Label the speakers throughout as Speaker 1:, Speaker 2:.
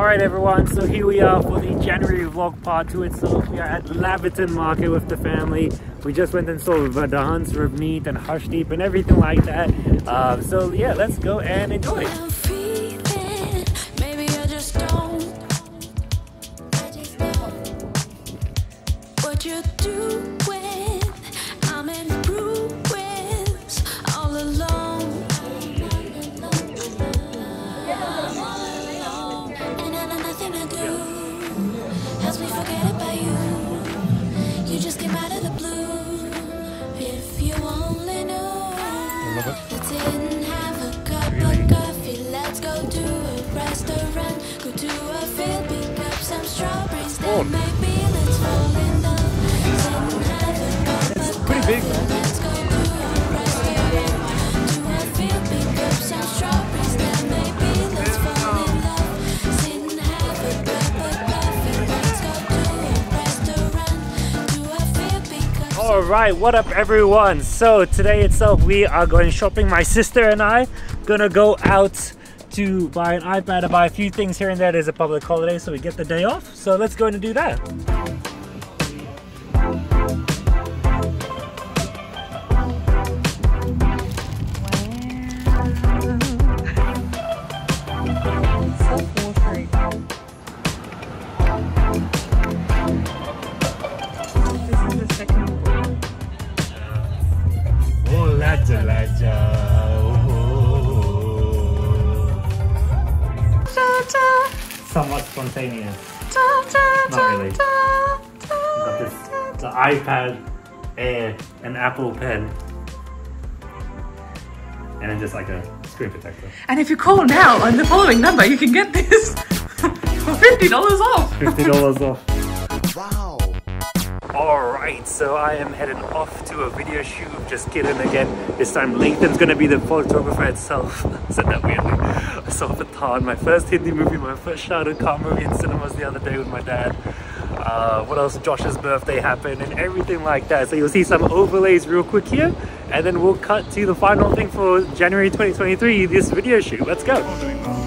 Speaker 1: Alright everyone, so here we are for the January vlog part 2 itself. We are at Laverton Market with the family. We just went and saw the hunts of meat and Hushdeep and everything like that. Um, so yeah, let's go and enjoy. It's pretty big. Alright, what up everyone? So today itself we are going shopping. My sister and I gonna go out to buy an iPad and buy a few things here and there. There's a public holiday so we get the day off. So let's go and do that. Somewhat spontaneous. Not really. Got this, the iPad Air, an Apple Pen, and then just like a screen protector.
Speaker 2: And if you call now on the following number, you can get this for $50 off.
Speaker 1: $50 off. Alright, so I am heading off to a video shoot. Just kidding again. This time Lathan's gonna be the photographer itself. said that weirdly. I saw Pathaan, my first Hindi movie, my first Shah Rukh Khan movie in cinemas the other day with my dad. Uh, what else? Josh's birthday happened and everything like that. So you'll see some overlays real quick here and then we'll cut to the final thing for January 2023, this video shoot. Let's go.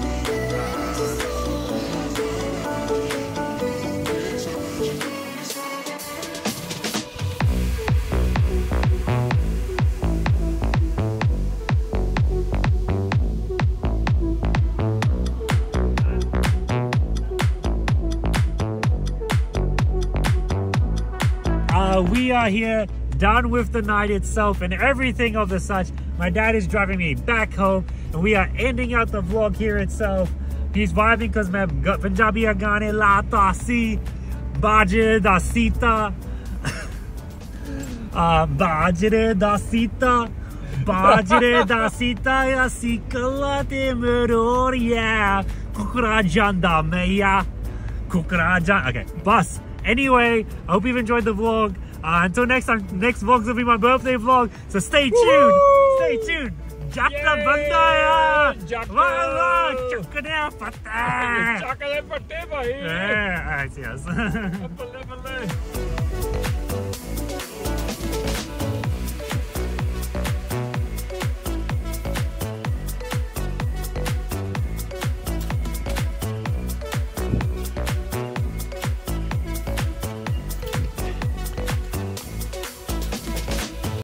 Speaker 1: Uh, we are here done with the night itself and everything of the such. My dad is driving me back home and we are ending out the vlog here itself. He's vibing because मैं पंजाबी गाने लाता सी बाजे दा सीता बाजरे दा सीता बाजरे दा सीता या सीकला te meroria kukra janda meya kukra janda okay bus anyway i hope you've enjoyed the vlog uh, until next time, next vlog's will be my birthday vlog, so stay tuned. Stay tuned. Jaka bandaya. Wala, chaka na pata.
Speaker 3: Chaka na pate bhai.
Speaker 1: Yeah, yes.